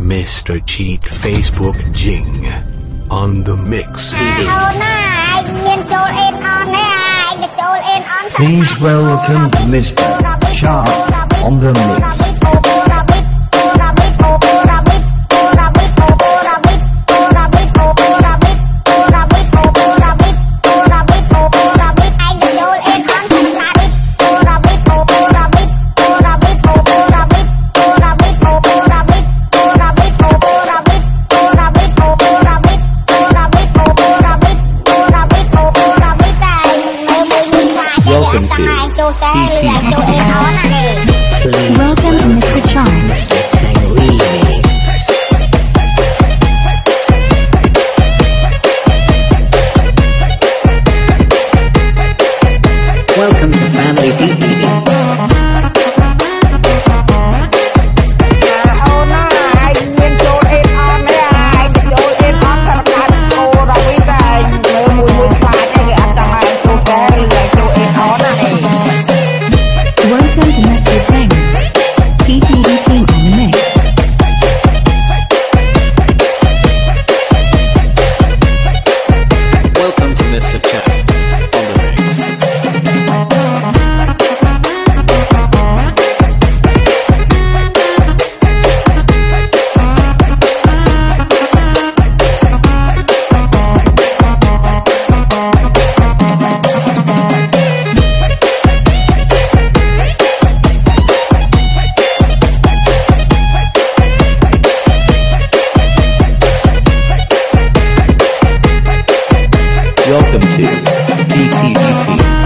Mr. Cheat Facebook Jing on the mix. Please welcome Mr. Sharp on the mix. cận kề Welcome to BPPT.